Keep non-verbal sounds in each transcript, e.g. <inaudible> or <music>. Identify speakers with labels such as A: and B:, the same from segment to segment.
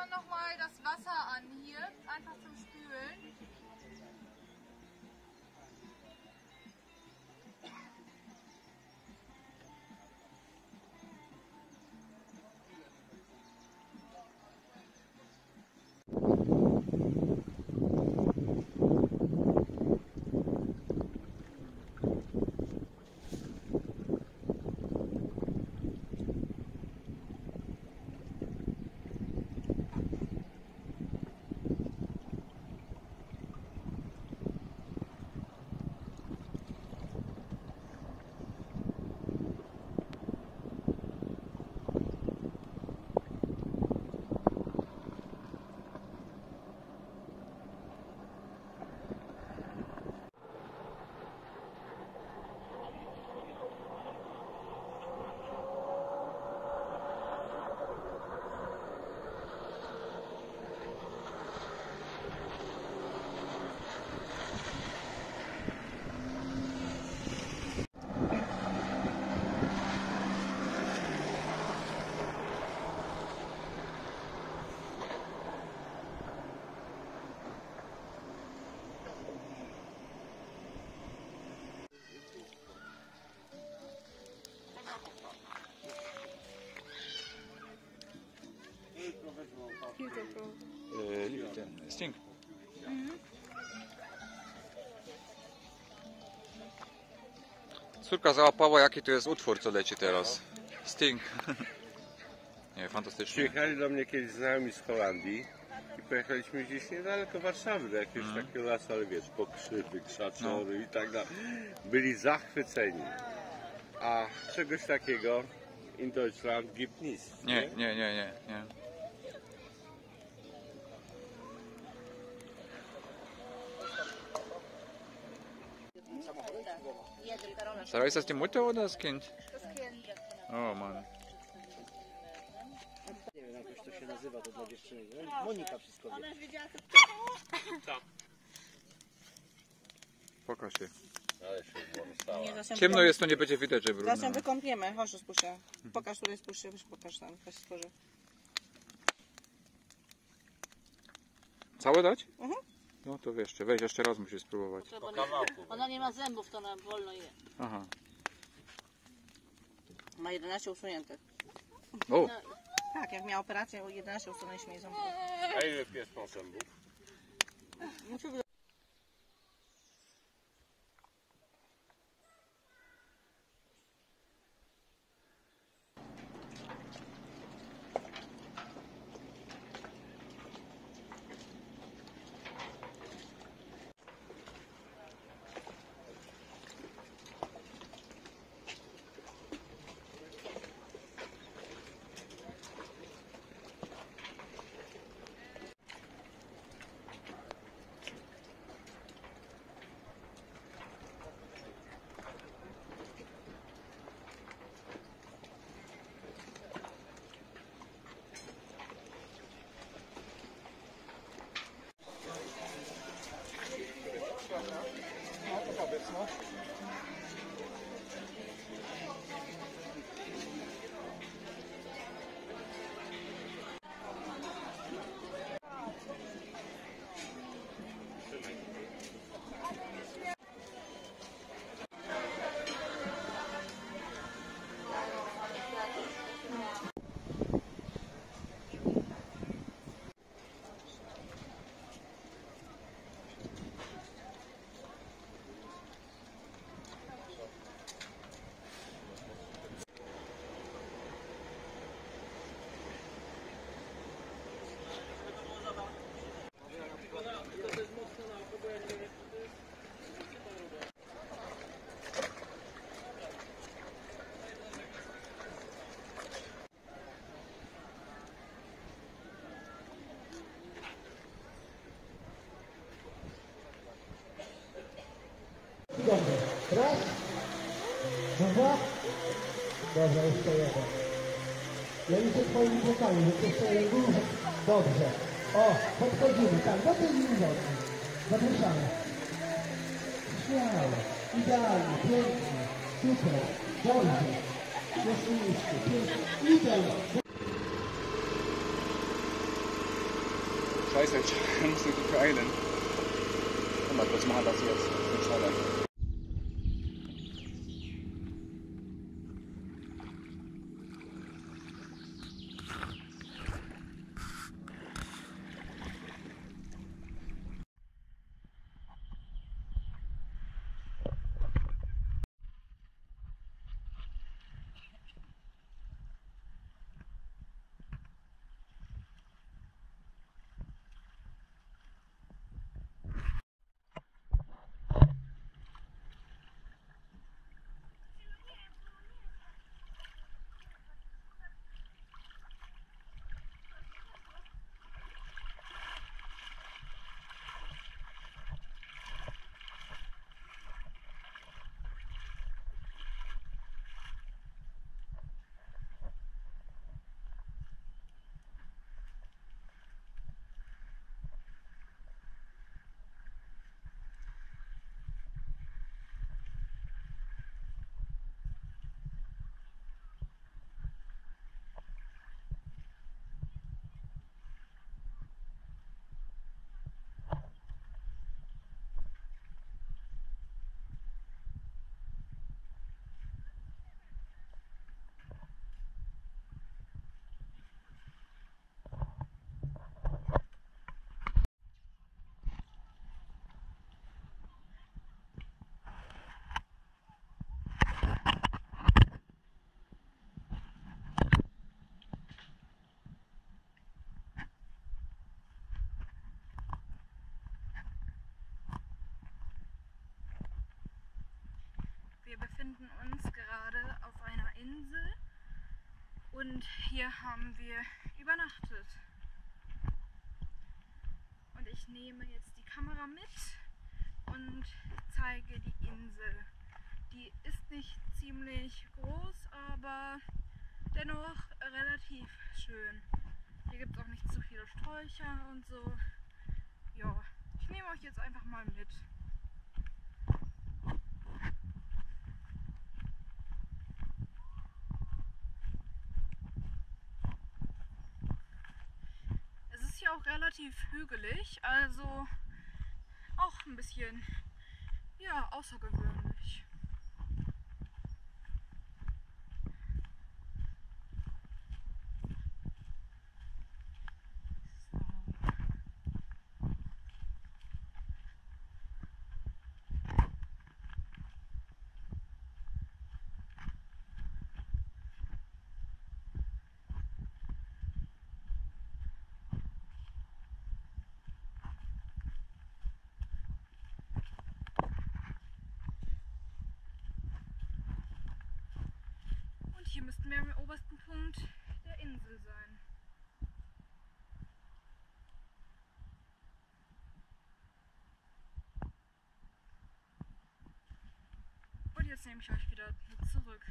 A: man nochmal das Wasser an hier, einfach zum Spülen.
B: Sting. Córka załapała jaki to jest utwór co leci teraz. Sting. <laughs> Nie, fantastycznie.
C: Przyjechali do mnie kiedyś znajomi z Holandii i pojechaliśmy gdzieś niedaleko Warszawy do jakiegoś
B: Mhm.
C: takiego lasu, ale wiesz, pokrzywy, krzaczory i tak dalej. Byli zachwyceni. A czegoś takiego in Deutschland gibt.
B: Nie, nie, nie, nie, nie. Sarah, ist das die Mutter oder das Kind?
A: Das Kind.
B: Oh Mann.
D: Nie wiem, jakoś to się nazywa, to dla dziewczyny. Monika wszystko wie.
B: Pokaż się. Ciemno jest, to nie będzie widać, że
E: Zaraz
B: brudno.
E: ją wykąpiemy. Chodź, spuszczę. Pokaż, który spuszczę, pokaż tam, stworzy.
B: Całe dać?
E: Mhm.
B: No to jeszcze, weź jeszcze raz musisz spróbować.
C: Po kawałku.
F: Ona nie ma zębów, to ona wolno je.
B: Aha.
E: Ma 11 usuniętych.
B: O,
E: Tak, jak miała operację, 11 usunięliśmy jej ząbków.
C: A ile pies ma zębów?
D: Raz. Dwa. Dobra, jeszcze jeden. Ja liczę twoimi że to stoję dużo. Dobrze. O, podchodzimy, tak, do tej linii Zapraszamy. Śmiało. Idealnie, pięknie. Super. Dobrze. Jeszcze niższy, pięknie. Idę.
G: weiß nicht, wir müssen uns beeilen. Guck mal, kurz machen das jetzt. Bin schneller.
A: Wir befinden uns gerade auf einer Insel und hier haben wir übernachtet. Und ich nehme jetzt die Kamera mit und zeige die Insel. Die ist nicht ziemlich groß, aber dennoch relativ schön. Hier gibt es auch nicht zu viele Sträucher und so. Ja, ich nehme euch jetzt einfach mal mit. Auch relativ hügelig, also auch ein bisschen ja, außergewöhnlich. Hier müssten wir am obersten Punkt der Insel sein. Und jetzt nehme ich euch wieder zurück.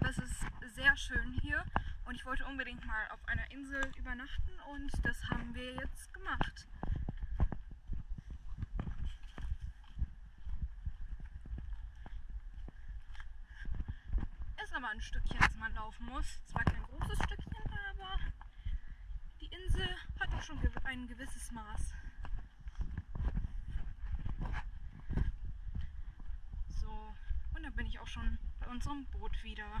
A: Aber es ist sehr schön hier und ich wollte unbedingt mal auf einer Insel übernachten und das haben wir jetzt gemacht. Ist aber ein Stückchen, das man laufen muss. Zwar kein großes Stückchen, aber die Insel hat auch schon ein gewisses Maß. So, und dann bin ich auch schon bei unserem Boot wieder.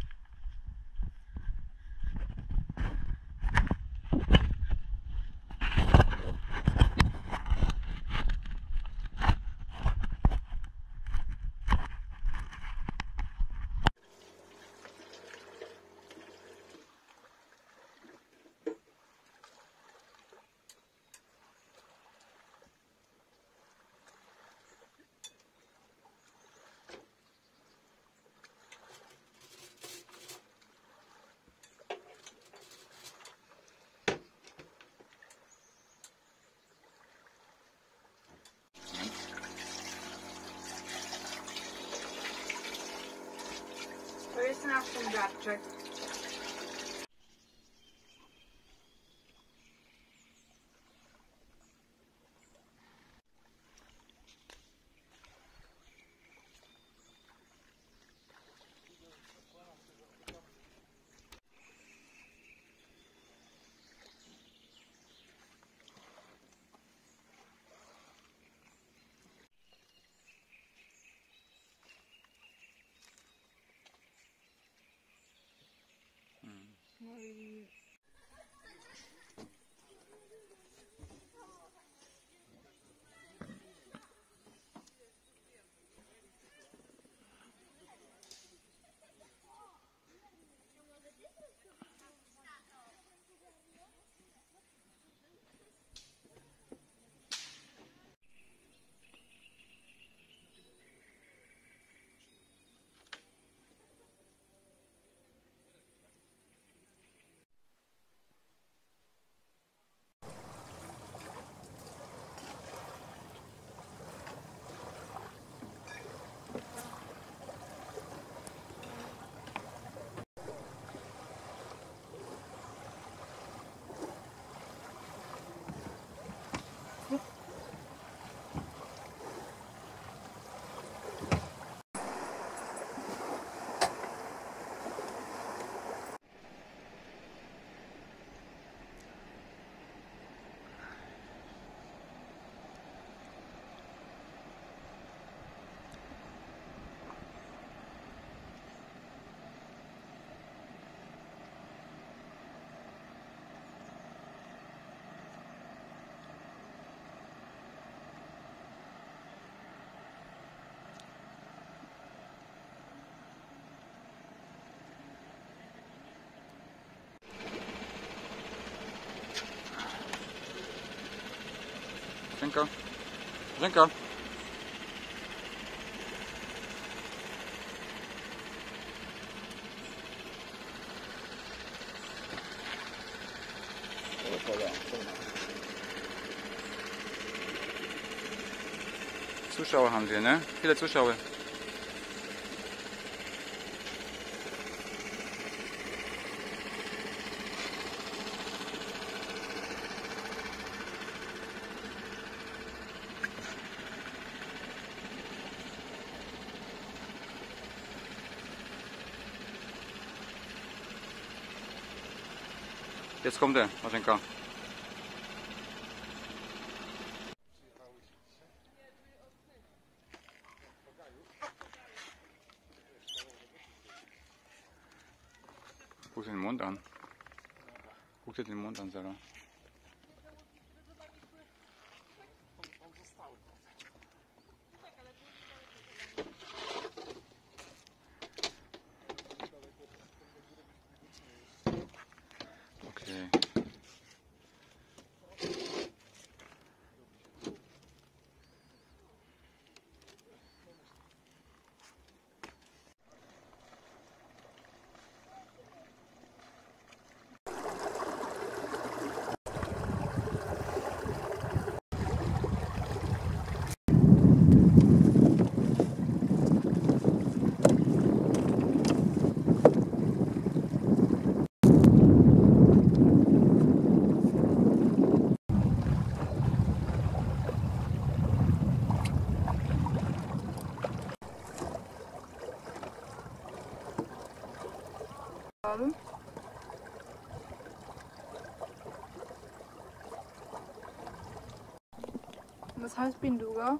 A: Aston
B: Patrick. sorry. Senker. Senker. Zuschauer haben wir, ne? Viele Zuschauer. Jetzt kommt er, Marzenka. Guck dir den Mond an. Guck dir den Mond an, Sarah.
A: Das heißt Binduga.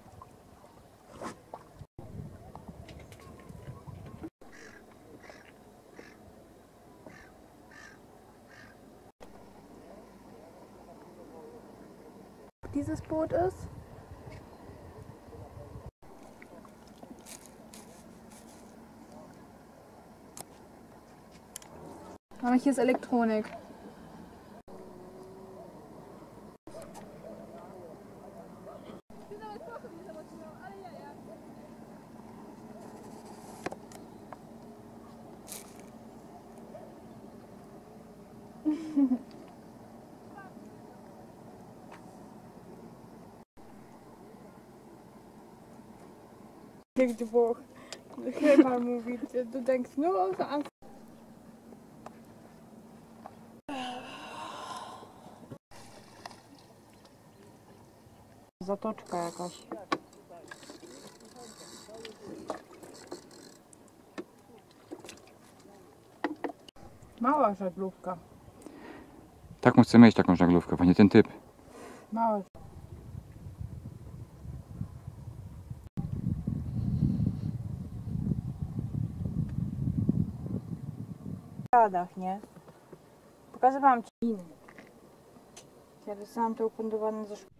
A: Dieses Boot ist. Aber hier ist Elektronik. tych dwóch. Chyba mówi Dudek, no a... Zatoczka jakaś. Mała żaglówka.
B: Taką chcę mieć, taką żaglówkę, właśnie ten typ.
A: Mała W radach, nie? Pokazywałam ci inny. Ja dostałam to ufundowane ze szkoły.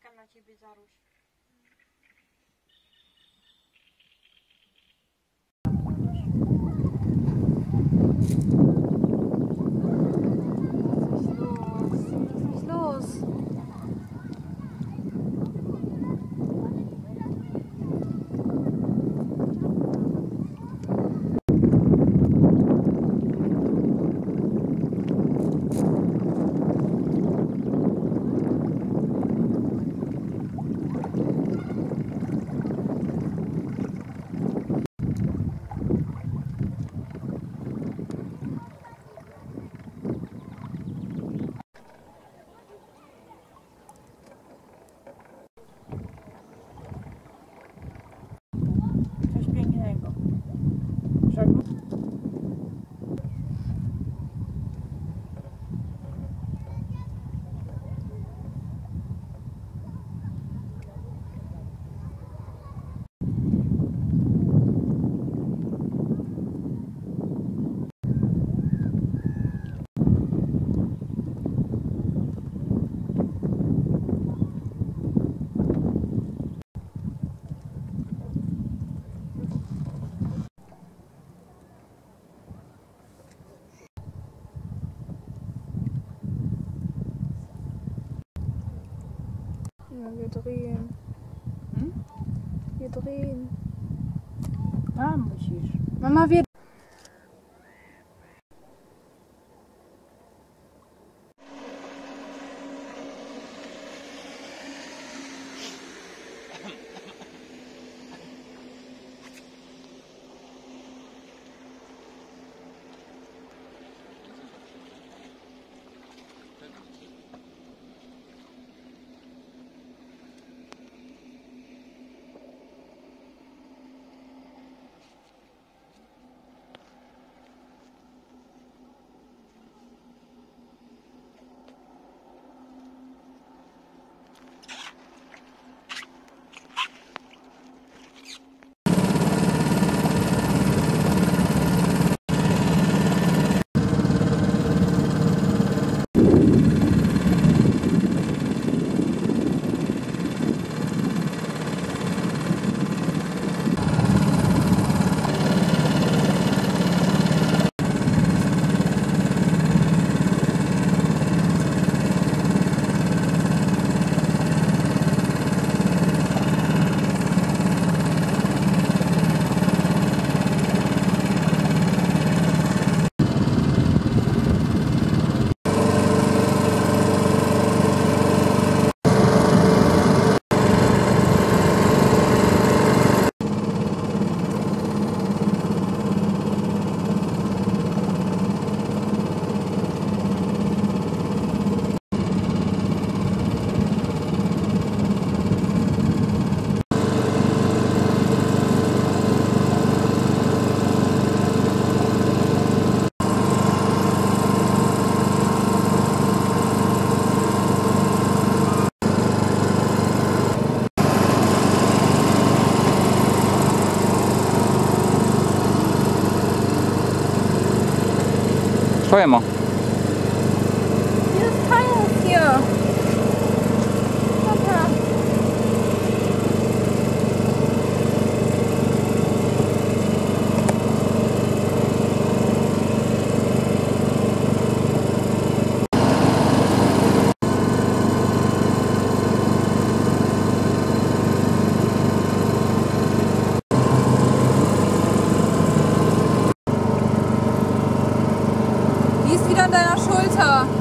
A: Herbatka dla ciebie, Zaruś. 对吗？An deiner Schulter.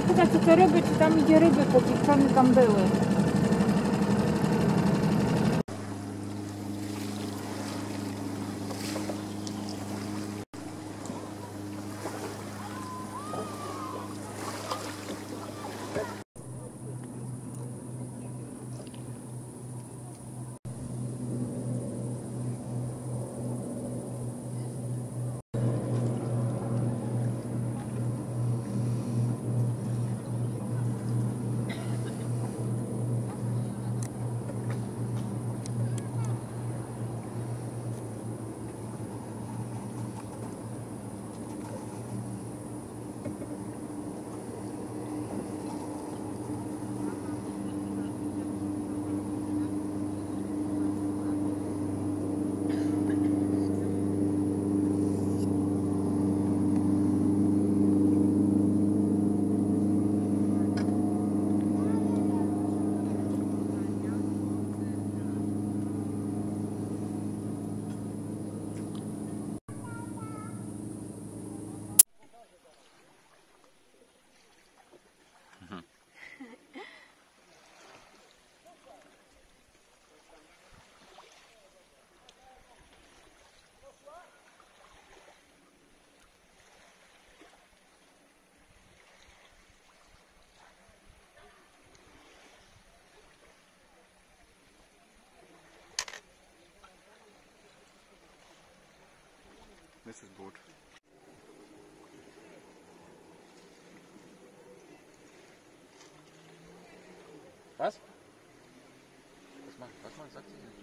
A: Zapytać o te ryby, czy tam idzie ryby popieczone tam były.
B: Das ist das Boot. Was? Was macht, was macht, sagt sie denn?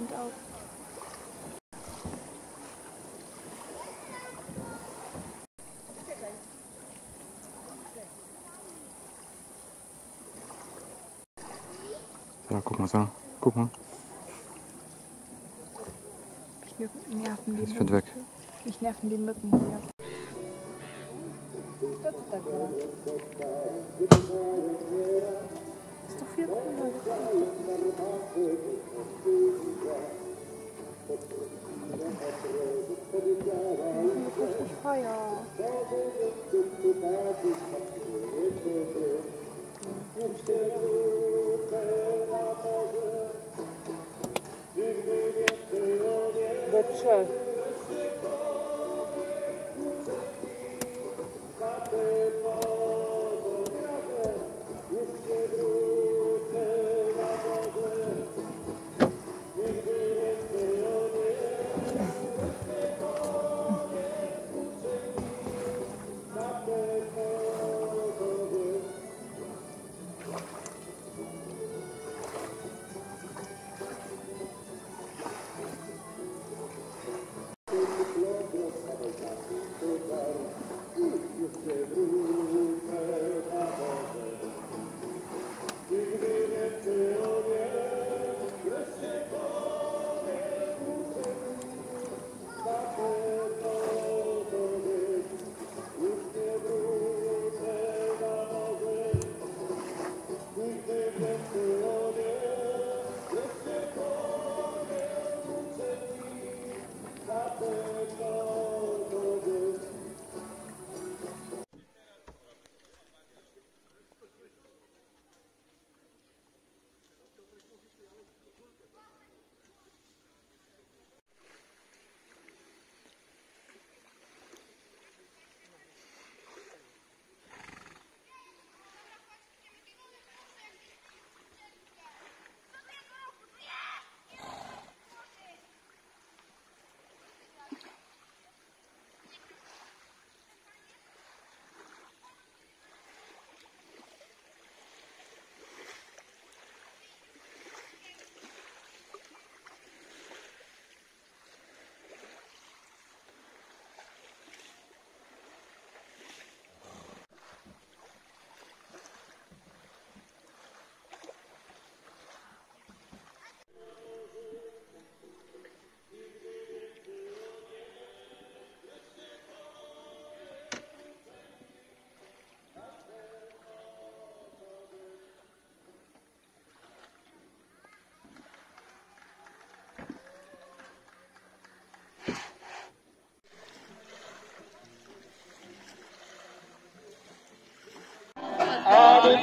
B: Mund auf. Ja, guck mal, so. Guck mal.
H: Ich nerven die
B: Ich weg.
H: Ich nerven die Mücken hier. Ist, das ist doch viel cooler. Trzech.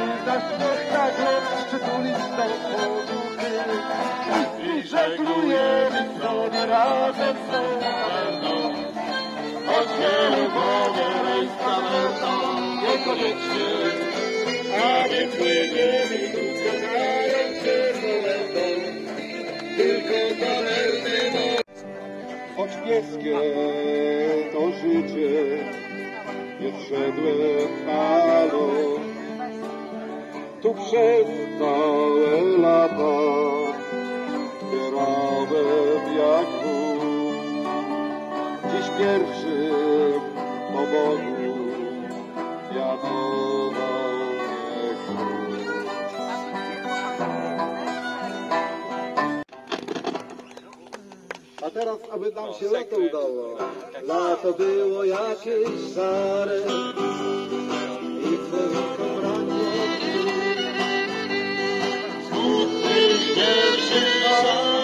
B: kann man aufnehmen schon.
I: I żeglujemy sobie razem z tą Choć wiele wodę rejska męta niekoniecznie. A nie płyniemy krótko znając się momentą Tylko talerny noc Choć nieskie to życie. Nie wszedłem halo Tu przez całe lata Zbierałem jak Bóg Dziś pierwszy po Bogu mnie król A teraz, aby nam się lato udało. Lato było jakieś szare i słonko Yüzsüz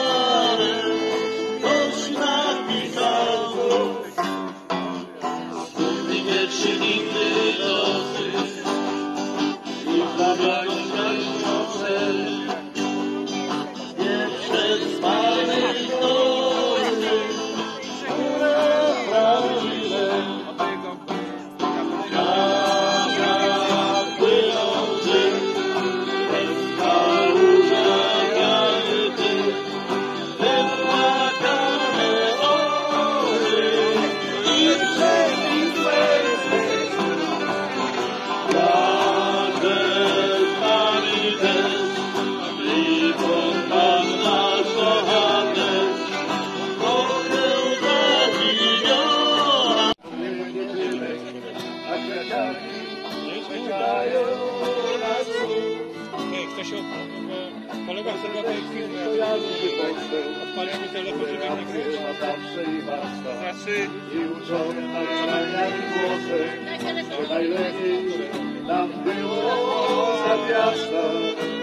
C: Odpalimy telefon, żeby nagrywać. Zawsze i wasza. Znaczy... I uczony na jak głosek. To najlepiej nam było za miasta.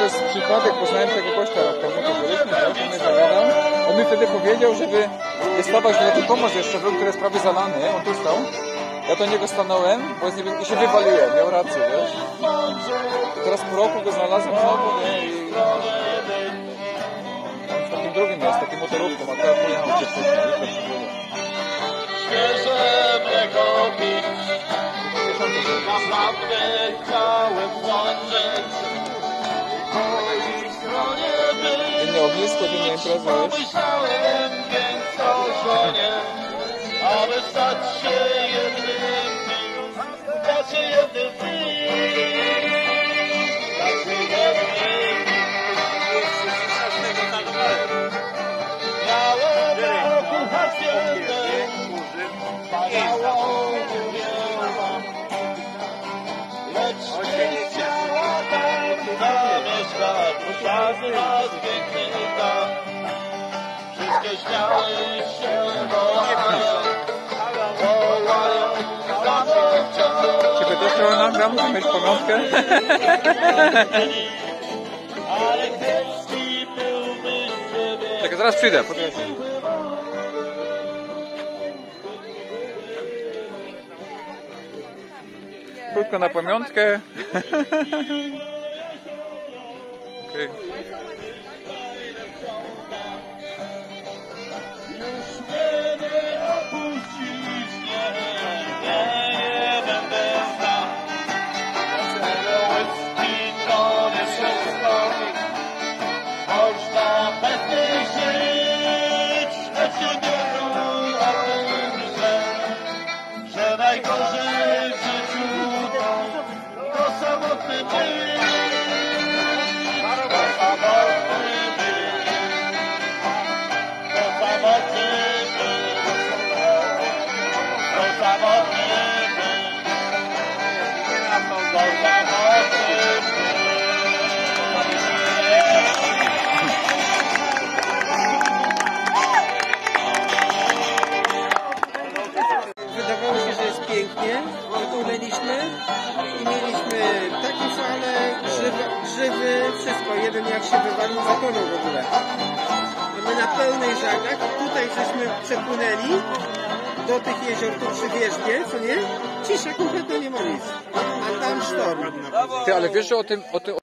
B: Przez przypadek poznałem tego gościa, jak tam to byliśmy, tak? Zagadał. On mi wtedy powiedział, żeby nie stawać, że taki pomoc jeszcze był, który jest prawie zalany, on tu stał. Ja do niego stanąłem bo jest nie, i się wywaliłem, miał rację, wiesz. I teraz po roku go znalazłem znowu, nie? I... W takim drugim jest, takim motorówką, a teraz pojechał gdzie wcześniej, wiesz, się było.
I: Świeże mleko pić, naprawdę chciałem zobaczyć.
B: Inne ognisko, inne imprezy, wiesz.
I: pomyślałem więc o żonie, aby stać się jednym stać się jednym
B: trochę nagram, żeby mieć pamiątkę. Tak, zaraz przyjdę, poczekajcie. Krótko na pamiątkę. <laughs> Okej.
J: Żeśmy przepłynęli do tych jezior tu przy wierzbie, co nie? Cisza, kompletnie nie ma nic. A tam sztorm.
B: Ty, ale wiesz, że o tym, o tym,